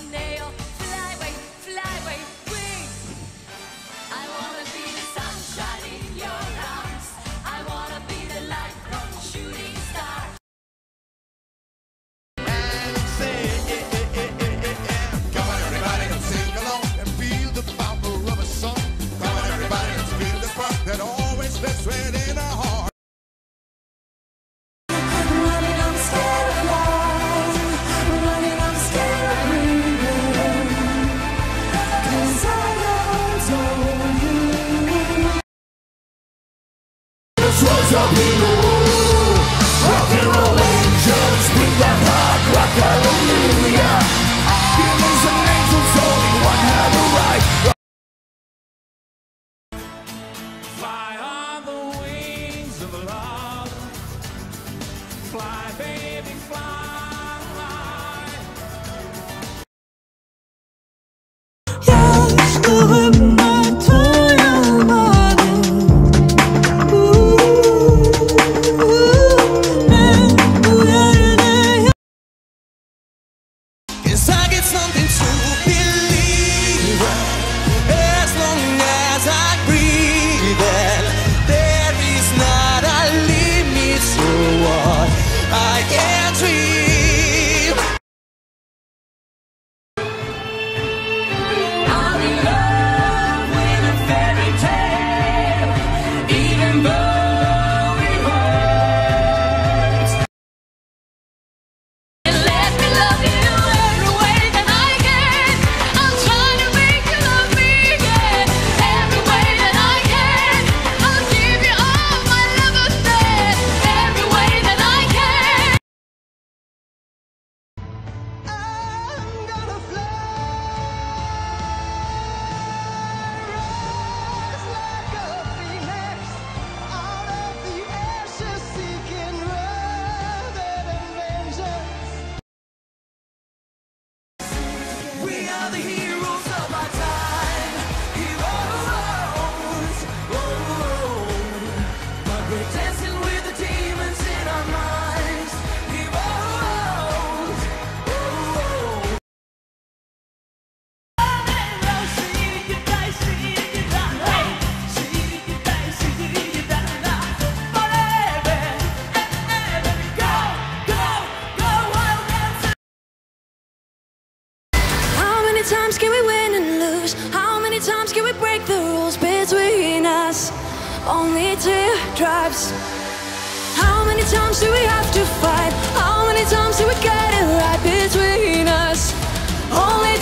a nail. Let's many teardrops? How many times do we have to fight? How many times do we get it right between us? Only